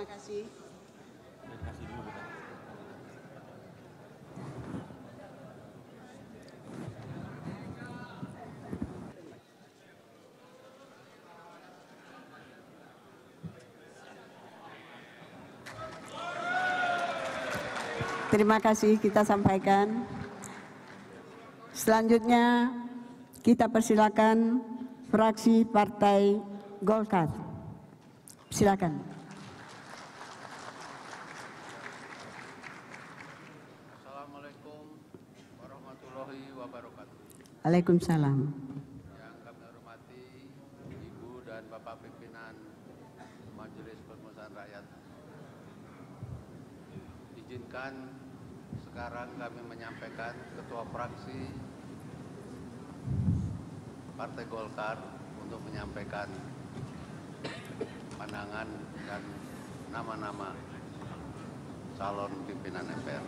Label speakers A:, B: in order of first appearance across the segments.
A: Terima kasih. Terima kasih kita sampaikan. Selanjutnya kita persilakan fraksi Partai Golkar. Silakan.
B: Assalamualaikum warahmatullahi wabarakatuh.
A: Waalaikumsalam.
B: Yang kami hormati Ibu dan Bapak pimpinan Majelis Permusuhan Rakyat. Izinkan sekarang kami menyampaikan Ketua Fraksi Partai Golkar untuk menyampaikan pandangan dan nama-nama calon pimpinan MPR.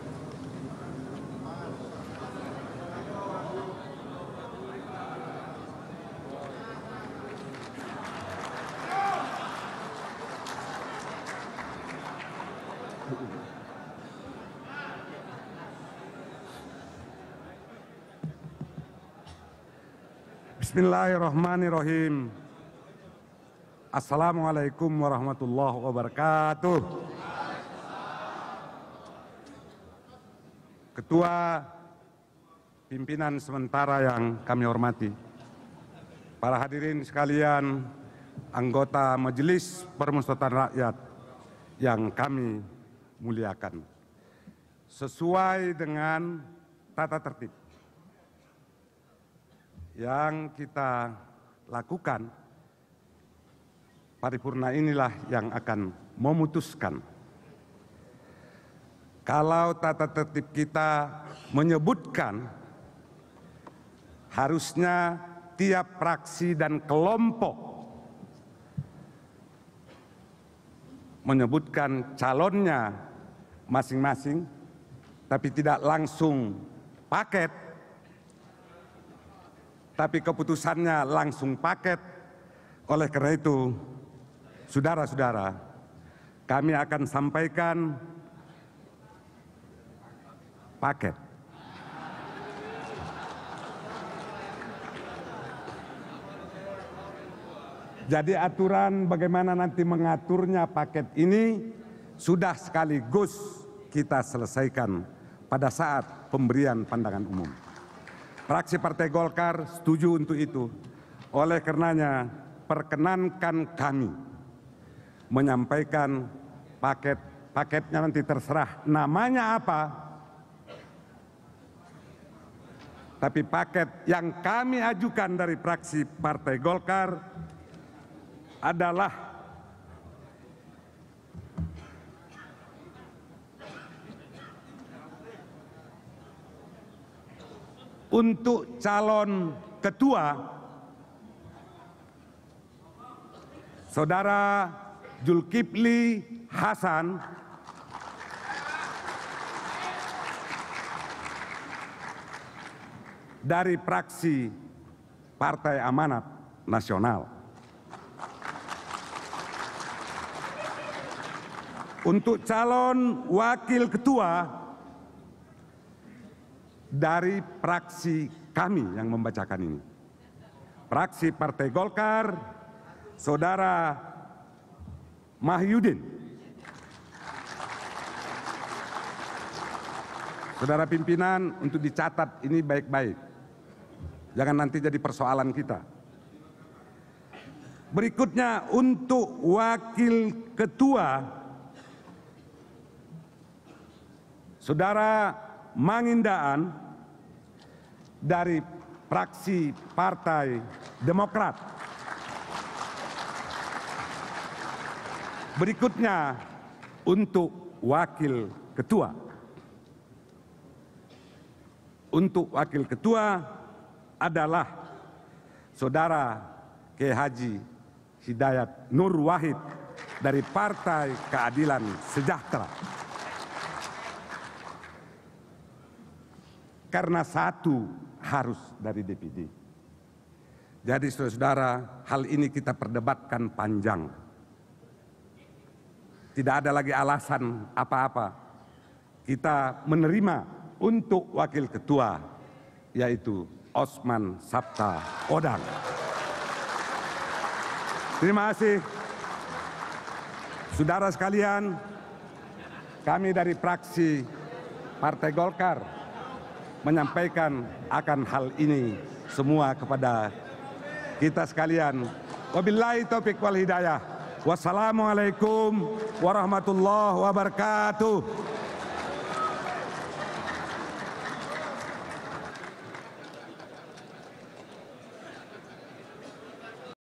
C: Bismillahirrahmanirrahim. Assalamualaikum warahmatullahi wabarakatuh. Ketua pimpinan sementara yang kami hormati, para hadirin sekalian, anggota Majelis Permusyawaratan Rakyat yang kami muliakan. Sesuai dengan tata tertib yang kita lakukan, paripurna inilah yang akan memutuskan. Kalau tata tertib kita menyebutkan harusnya tiap fraksi dan kelompok menyebutkan calonnya masing-masing, tapi tidak langsung paket tapi keputusannya langsung paket. Oleh karena itu, saudara-saudara, kami akan sampaikan paket. Jadi aturan bagaimana nanti mengaturnya paket ini sudah sekaligus kita selesaikan pada saat pemberian pandangan umum. Fraksi Partai Golkar setuju untuk itu. Oleh karenanya, perkenankan kami menyampaikan paket paketnya nanti terserah namanya apa. Tapi paket yang kami ajukan dari fraksi Partai Golkar adalah untuk calon ketua Saudara Zulkifli Hasan dari fraksi Partai Amanat Nasional. Untuk calon wakil ketua dari fraksi kami yang membacakan ini. Fraksi Partai Golkar, Saudara Mahyudin. Saudara pimpinan untuk dicatat ini baik-baik. Jangan nanti jadi persoalan kita. Berikutnya untuk wakil ketua Saudara Mangindaan dari fraksi Partai Demokrat. Berikutnya untuk wakil ketua. Untuk wakil ketua adalah Saudara K. Haji Hidayat Nur Wahid dari Partai Keadilan Sejahtera. Karena satu harus dari DPD. Jadi saudara-saudara, hal ini kita perdebatkan panjang. tidak ada lagi alasan apa-apa. Kita menerima untuk wakil ketua yaitu Osman Sabta Odang. Terima kasih. Saudara sekalian, kami dari fraksi Partai Golkar menyampaikan akan hal ini semua kepada kita sekalian. Wabillahi taufik wal hidayah. Wassalamualaikum warahmatullahi wabarakatuh.